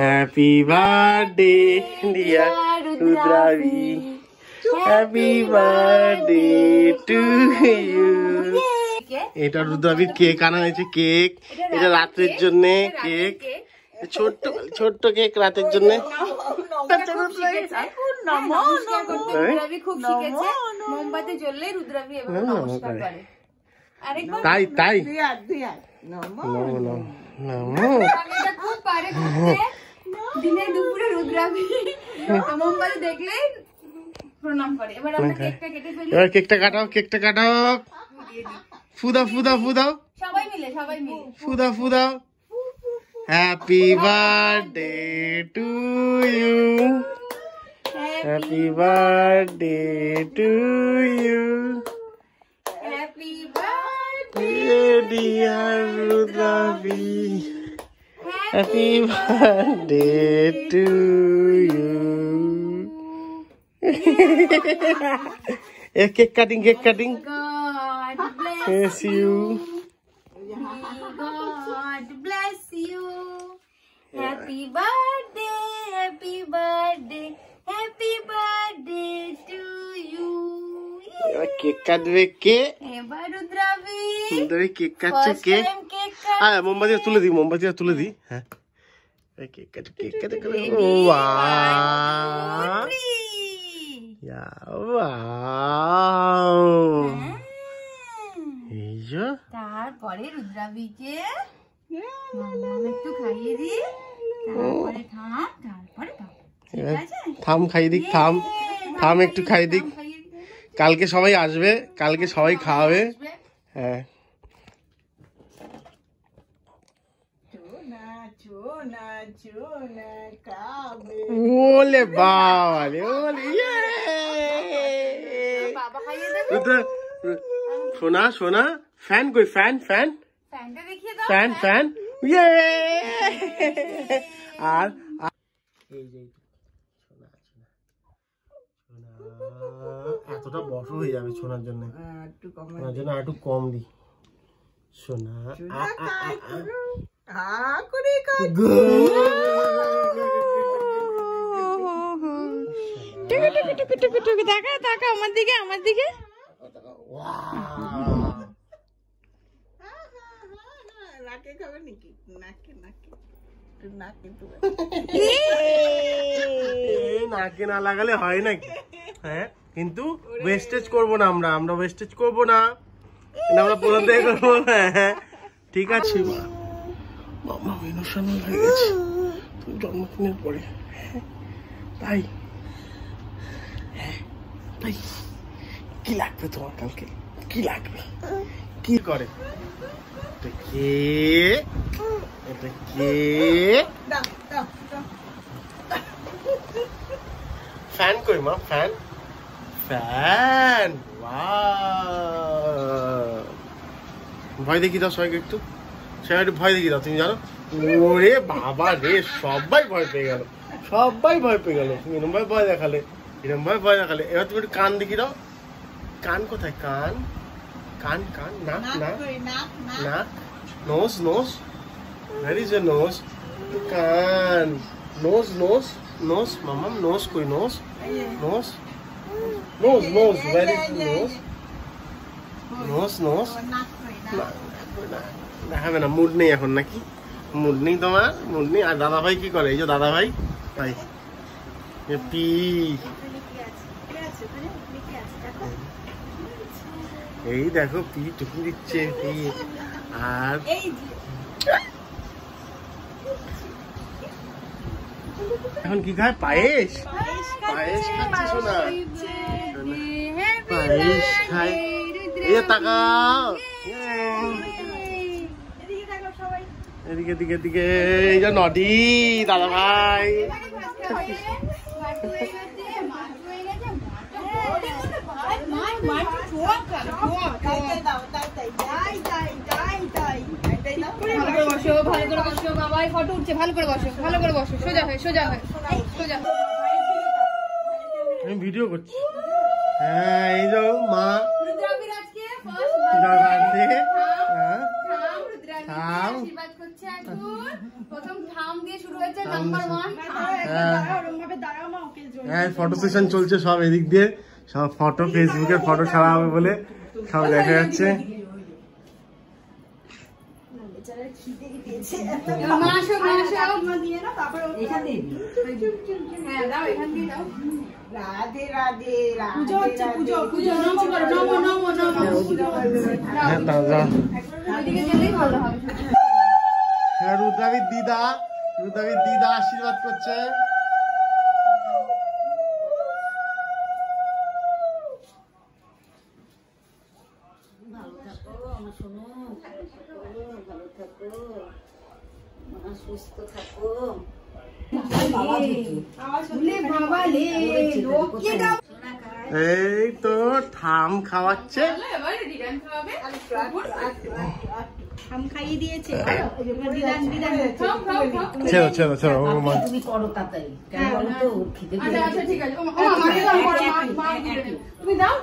Happy birthday dear Rudrabi happy birthday to you এটা রুদ্রাবির cake আনা হয়েছে কেক এটা রাত্রের জন্য কেক ছোট্ট ছোট্ট কেক রাতের জন্য। তাই তাই। নমো দিনে দুপুরে রুদ্রাবি মোমবাতি দেখলে প্রণাম করে। এবার আমরা কেকটা কেটে ফেলি। এবার কেকটা কাটাও কেকটা কাটাও। ফুদাও ফুদাও ফুদাও। সবাই মিলে সবাই মিলে। ফুদাও ফুদাও। Happy birthday to you happy birthday to you happy birthday dear Rudrabi happy birthday to you A cake cutting cake cutting God bless Yes, you. God bless you. Happy birthday, happy birthday, cake কাটবে কে এবার রুদ্রাবি cake কাটছে কে হ্যাঁ মোমবাতি তুলে দিই মোমবাতি তুলে দিই হ্যাঁ। কেক কাটে কেক কাটে করে ওয়াও ইয়া ওয়াও। এই যে। তারপরে রুদ্রাবিকে একটু খাইয়ে দি তারপরে থাম তারপরে থাম। ঠিক খাই দিক থাম। থাম একটু খাই দিক। খাইয়ে দিতে কালকে সবাই আসবে কালকে সবাই খাওয়াবে। হ্যাঁ। চোনা চোনা চোনা কাবে ওলে বাবা। রে ওলে ইয়ে! সোনা সোনা ফ্যান কই ফ্যান ফ্যান? ফ্যানটা দেখিয়ে দাও ফ্যান ফ্যান। ইয়ে! আর আর- এই যে এইটুকু। সোনা, সোনা। সোনা, এতটা বড় হয়ে যাবে সোনার জন্য। একটু সোনার জন্য আর একটু কম দি সোনা আ, আ, আ, আ। হা করে। কাজ দেখা দেখা আমার দিকে আমার দিকে। নাকে খাবে নাকি? নাকে নাকে। একটু নাকে তো এই নাকে না লাগালে হয় নাকি? হ্যাঁ? কিন্তু ওয়েস্টেজ করব না আমরা আমরা ওয়েস্টেজ করব না। আমরা প্রথম থেকে করব হ্যাঁ। ঠিক আছে মামা ইমোশনাল হয়ে গেছে। তুমি জন্মদিনের পরে হ্যাঁ, তাই। হ্যাঁ, তাই। কি লাগবে তোমার কালকে? কি লাগবে? কি করে? এটা কে? এটা কে? ফ্যান কই মা? ফ্যান? ফ্যান। ভয় দেখি দাও সবাইকে একটু। সবাই একটু ভয় দেখি দাও তুমি জানো? ওরে বাবা রে সবাই ভয় পেয়ে গেল। সবাই ভয় পেয়ে গেল। তুমি এরম ভাবে ভয় দেখালে এরম ভাবে ভয় দেখালে। এবার তুমি একটু কান দেখি দাও। কান কোথায়? কান? কান কান নাক নাক নাক? কই নাক নাক। নাক? Nose nose? Where is your কান। Nose nose? নোজ মামাম নোজ কই nose? Nose? Nose nose where is nose কই নাক দেখাবে না মুড নেই এখন নাকি মুড নেই তোমার মুড নেই আর দাদা ভাই কি করে এই যে দাদা ভাই ভাই পি এই দেখো পি টুকু দিচ্ছে পি আর এখন কি খায়? পায়েস? পায়েস খাচ্ছে। শোনা পায়েস খায়। এই যে তাকাও। এদিকে এদিকে এদিকে এই যে নদী দাদা ভাই। দাও তাই তাই যাই যাই ভালো করে বসো ভালো করে বসো বাবা ফটো উঠছে ভালো করে বসো ভালো করে বসো সোজা সোজা সোজা। আমি ভিডিও করছি। হ্যাঁ এই মা। ফটো সেশন হ্যাঁ। হ্যাঁ। হ্যাঁ। চলছে সব এদিক দিয়ে। সব ফটো ফেসবুকে ফটো ছাড়া হবে বলে সব দেখা যাচ্ছে। রুদ্রাবির দিদা রুদ্রাবির দিদা আশীর্বাদ করছে। সুস্থ থাকো এই তো থাম খাওয়াচ্ছে। তুমি দাও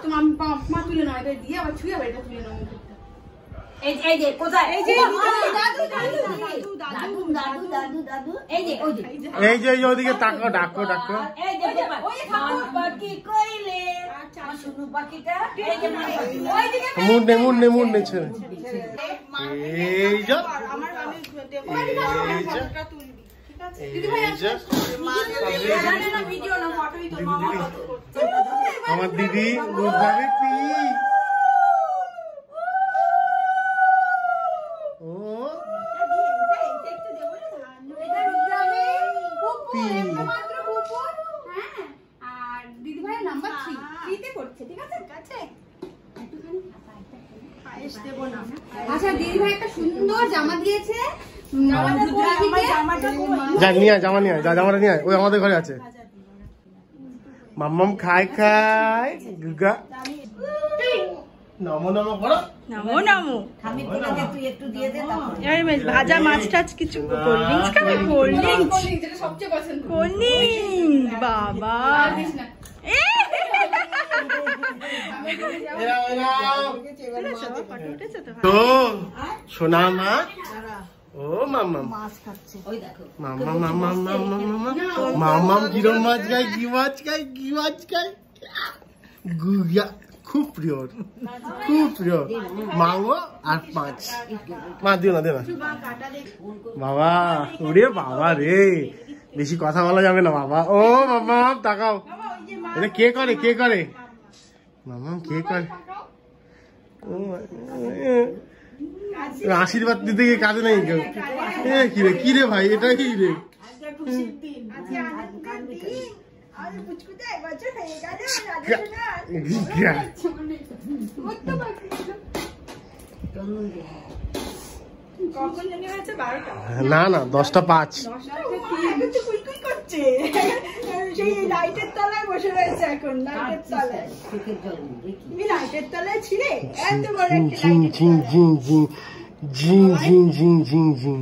তুলে নয় দিয়ে আবার ছুঁয়ে তুলে এই যে এই যে কোথায় এই যে দাদু দাদু দাদু দাদু দাদু দাদু এই যে ওই যে এই যে এই যে ওদিকে তাকো ডাকো ডাকো এই যে মান কইলে শুনু পাখিটা এই যে ওইদিকে মুড নে মুড নে মুড নে ছেড়ে এই যে আমার আমি দেবো এই যে ফটোটা তুলবি ঠিক আছে এই যে না না, না ভিডিও না ফটোই তো মামা ফটো করছে আমার দিদি রুদ্রাবি পি ও এটা দিয়ে এটা এটা একটু দেবো না ধান এটা রুদ্রাবে পুপু তিন। একটা মাত্র পুপু হ্যাঁ আর দিদি ভাইয়ের নাম্বার 3 3 তে করছে ঠিক আছে ঠিক আছে পায়েস দেবো না আচ্ছা দিদি ভাই একটা সুন্দর জামা দিয়েছে উম, জামাটা রুদ্রা, পরে আমার দিকে জামাটা কই? যা নিয়ে আয় জামা নিয়ে আয় যা জামাটা নিয়ে আয়। ওই আমাদের ঘরে আছে। মাম্মাম খাই খাই গুগা নমো নমো করো নমো নমো। আমি তোমাকে তুই একটু দিয়ে দে তারপর এই বেশ ভাজা মাছ টাছ কিছু? কোল্ড ড্রিঙ্কস খাবে? Cold drinks. কোল্ড ড্রিঙ্ক যেটা সবচেয়ে পছন্দ কোল্ড ড্রিঙ্কস বাবা তো সোনা মা ও মাম্মাম। ওই দেখো। মাম্মা মাম্মা মাম্মা মাম্মা মাম্মাম কিরম মাছ খায় কি মাছ খায় কি মাছ খায়। গুগা খুব প্রিয় খুব প্রিয় মাংও আর মাছ। মা দিও না দিও না। বাবা ওরে বাবা রে। বেশি কথা বলা যাবে না বাবা। ও মাম্মা তাকাও। এটা কে করে কে করে? মাম্মা কে করে? ও, আশীর্বাদ দিতে গিয়ে কাজে নেই কেউ? কি রে কি রে ভাই এটা কি রে? না না দশটা পাঁচ। করছে সেই লাইটের তলায় বসে রয়েছে এখন লাইটের তলায় চোখের জল দেখি। তুমি লাইটের তলায় ছিলে এত বড় ঝিং একটা ঝিং লাইটের জিন জিন জিন জিন জিন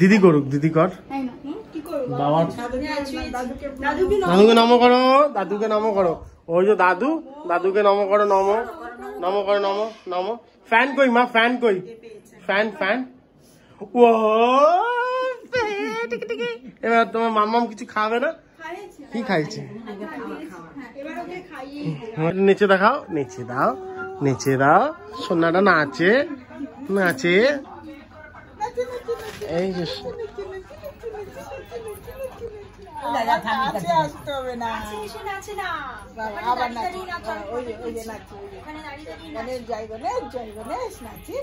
দিদি করুক দিদি কর। দাদুকে নম করো দাদুকে নম করো। ওই যে দাদু দাদুকে নম করো নম নম করো নম নম ফ্যান কই মা ফ্যান কই? Fan fan. ও এবার তোমার মাম্মাম কিছু খাবে না? কি খাইছে? নিচে দেখাও। নিচে দাও। নিচে দাও। সোনাটা নাচে। নাচে। এই যে নাচে।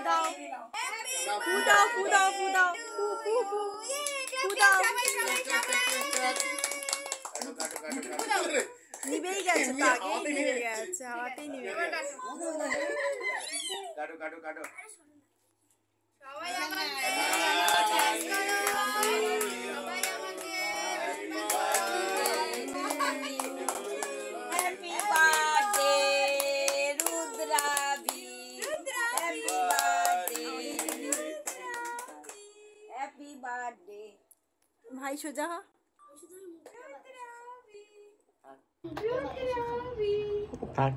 গণেশ জয় গণেশ নাচি ফুদাও ফুদাও ফুদাও ফু ফু ফু। ফুদাও নিবেই গেছে তো আগেই নিবে গেছে হাওয়াতেই নিবে। গেছে কাটো কাটো কাটো। সবাই আমাকে সোজা হ। থাক।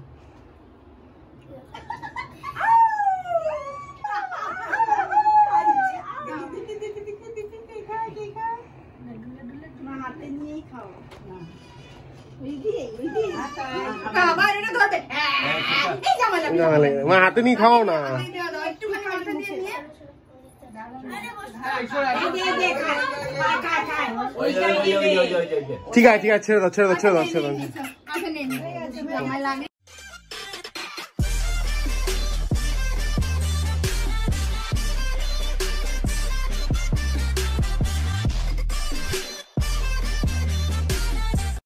মা হাতে নিয়ে খাও না দিয়ে দাও একটুখানি মাথা দিয়ে নিয়ে ঠিক আছে ঠিক আছে ছেড়ে দাও ছেড়ে দাও ছেড়ে দাও ছেড়ে দাও